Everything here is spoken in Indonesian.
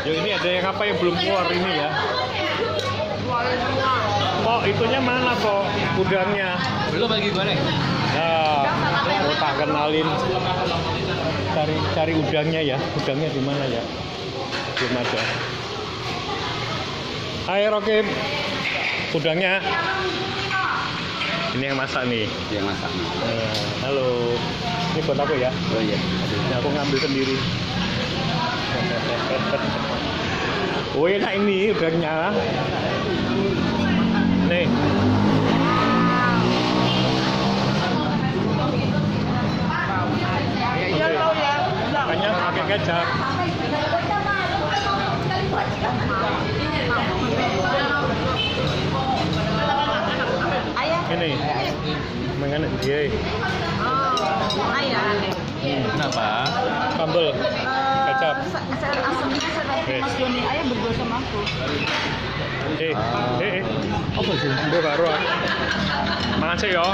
Ya ini ada yang apa yang belum keluar ini ya? Kok itunya mana kok udangnya? Belum lagi goreng. Nah, kenalin. Cari cari udangnya ya. Udangnya di mana ya? Belum ada. Hai Rocky Udangnya. Ini yang masak nih. Yang masak. Eh, halo. Ini buat aku ya. Oh iya. Ini aku ngambil sendiri. Oh enak ini udangnya. Nih. Iya tahu ya. Makanya pakai kecap. Ini. Mengenai dia. Oh, ayah. Kenapa? Sambel. Kecap. Saya asamnya saya Oke. Mas Doni. Ayah berdua sama aku. Eh, eh, eh. Apa sih? Mbok karo. Mangan sih yo.